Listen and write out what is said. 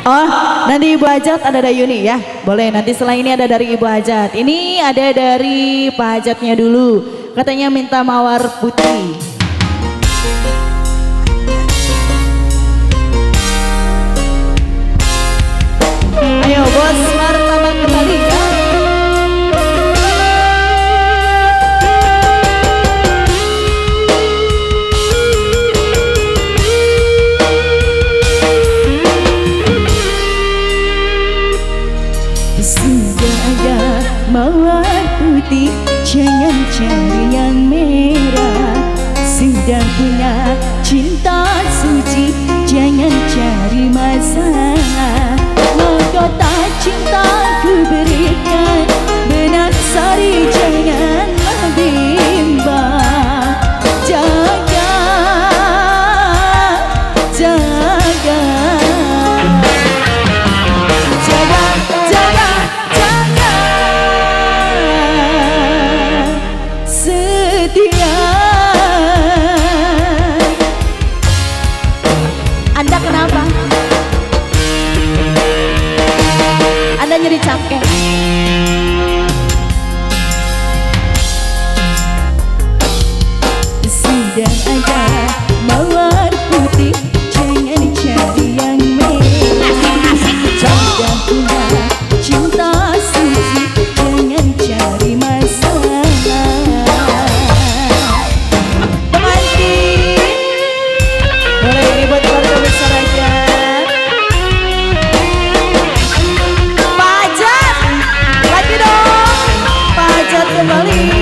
Oh, nanti Ibu Hajat ada dari Yuni ya. Boleh, nanti setelah ini ada dari Ibu Hajat. Ini ada dari Pak Hajatnya dulu. Katanya minta mawar putih. Ayo, bos. Jangan cari yang merah. Sudah punya cinta suci Jangan cari masalah Anda kenapa? Anda nyeri capek me.